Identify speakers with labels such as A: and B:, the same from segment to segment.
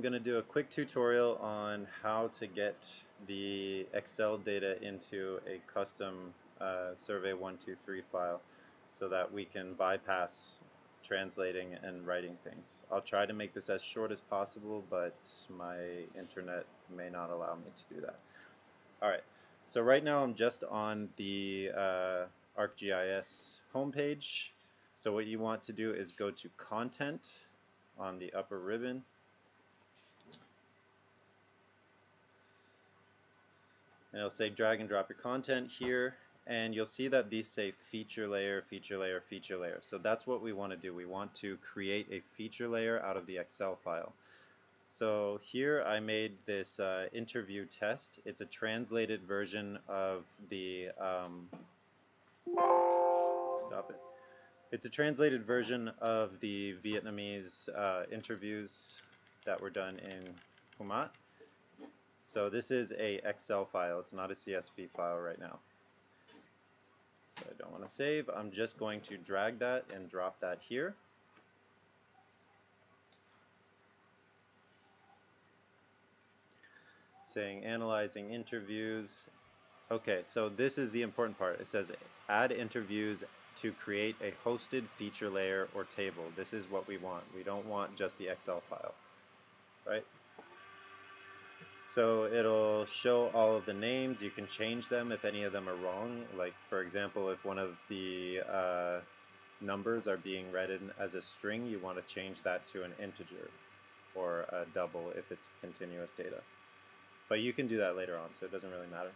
A: I'm going to do a quick tutorial on how to get the Excel data into a custom uh, Survey123 file so that we can bypass translating and writing things. I'll try to make this as short as possible, but my internet may not allow me to do that. Alright, so right now I'm just on the uh, ArcGIS homepage. So what you want to do is go to Content on the upper ribbon and it'll say drag and drop your content here and you'll see that these say feature layer, feature layer, feature layer. So that's what we want to do. We want to create a feature layer out of the Excel file. So here I made this uh, interview test. It's a translated version of the um, stop it. It's a translated version of the Vietnamese uh, interviews that were done in Humat. So this is a Excel file. It's not a CSV file right now. So I don't want to save. I'm just going to drag that and drop that here. Saying analyzing interviews. Okay, so this is the important part. It says add interviews to create a hosted feature layer or table. This is what we want. We don't want just the Excel file, right? So it'll show all of the names. You can change them if any of them are wrong. Like for example, if one of the uh, numbers are being read in as a string, you want to change that to an integer or a double if it's continuous data. But you can do that later on, so it doesn't really matter.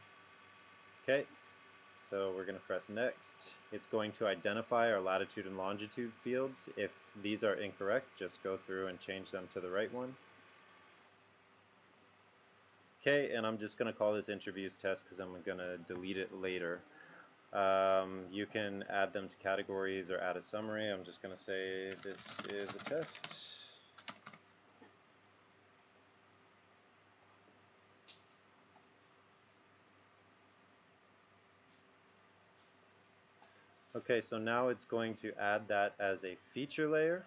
A: Okay, so we're going to press next. It's going to identify our latitude and longitude fields. If these are incorrect, just go through and change them to the right one. Okay, and I'm just going to call this interviews test because I'm going to delete it later. Um, you can add them to categories or add a summary. I'm just going to say this is a test. Okay, so now it's going to add that as a feature layer.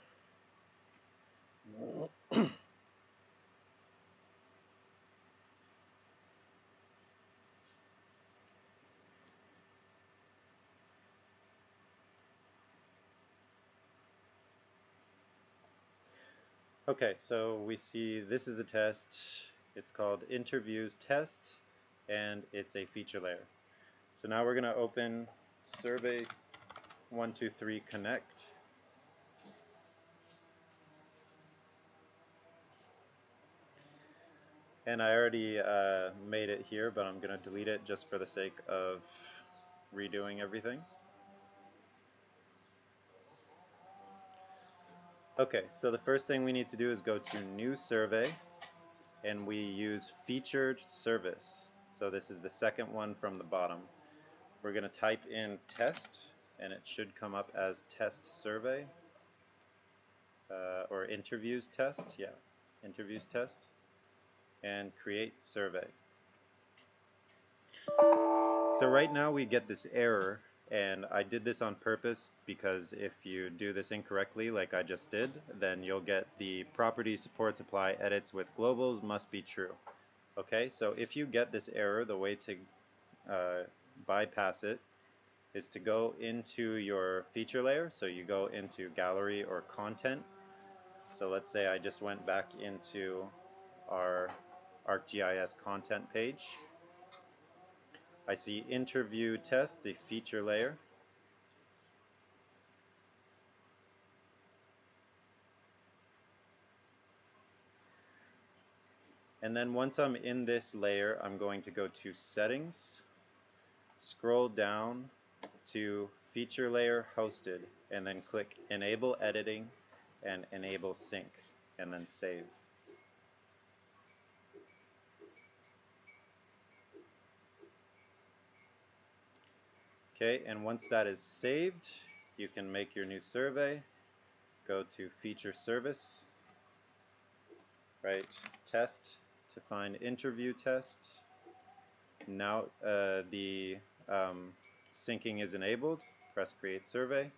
A: Okay, so we see this is a test. It's called interviews test, and it's a feature layer. So now we're going to open survey 123 connect. And I already uh, made it here, but I'm going to delete it just for the sake of redoing everything. Okay, so the first thing we need to do is go to New Survey, and we use Featured Service. So this is the second one from the bottom. We're going to type in test, and it should come up as test survey, uh, or interviews test, yeah, interviews test, and create survey. So right now we get this error and I did this on purpose because if you do this incorrectly like I just did, then you'll get the property supports apply edits with globals must be true. Okay, so if you get this error, the way to uh, bypass it is to go into your feature layer. So you go into gallery or content. So let's say I just went back into our ArcGIS content page I see interview test, the feature layer. And then once I'm in this layer, I'm going to go to settings, scroll down to feature layer hosted, and then click enable editing and enable sync, and then save. Okay, and once that is saved, you can make your new survey. Go to Feature Service, write Test to find Interview Test. Now uh, the um, syncing is enabled. Press Create Survey.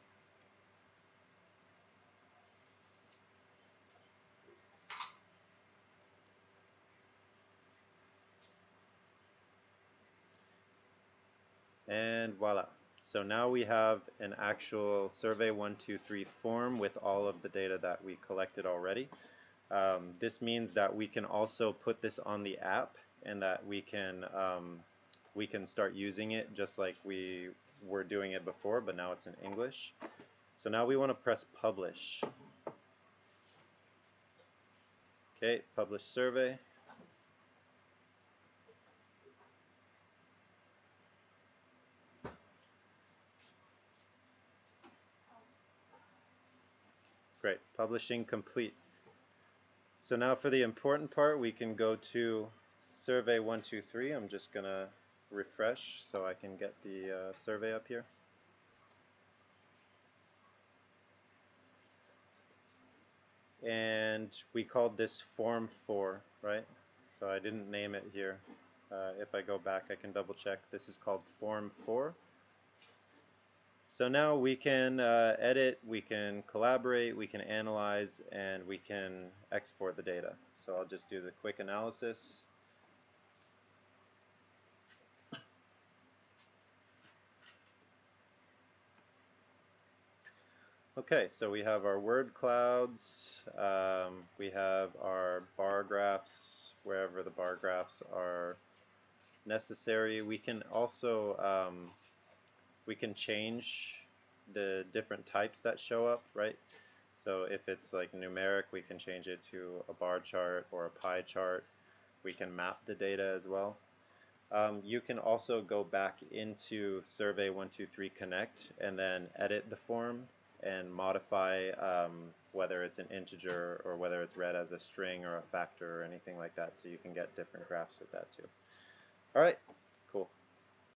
A: And voila. So now we have an actual Survey 123 form with all of the data that we collected already. Um, this means that we can also put this on the app and that we can um, we can start using it just like we were doing it before, but now it's in English. So now we want to press publish. Okay, publish survey. Great, publishing complete. So now for the important part, we can go to survey 123. I'm just going to refresh so I can get the uh, survey up here. And we called this form 4, right? So I didn't name it here. Uh, if I go back, I can double check. This is called form 4. So now we can uh, edit, we can collaborate, we can analyze, and we can export the data. So I'll just do the quick analysis. Okay, so we have our word clouds, um, we have our bar graphs, wherever the bar graphs are necessary. We can also um, we can change the different types that show up, right? So if it's like numeric, we can change it to a bar chart or a pie chart. We can map the data as well. Um, you can also go back into Survey 123 Connect and then edit the form and modify um, whether it's an integer or whether it's read as a string or a factor or anything like that so you can get different graphs with that too. Alright,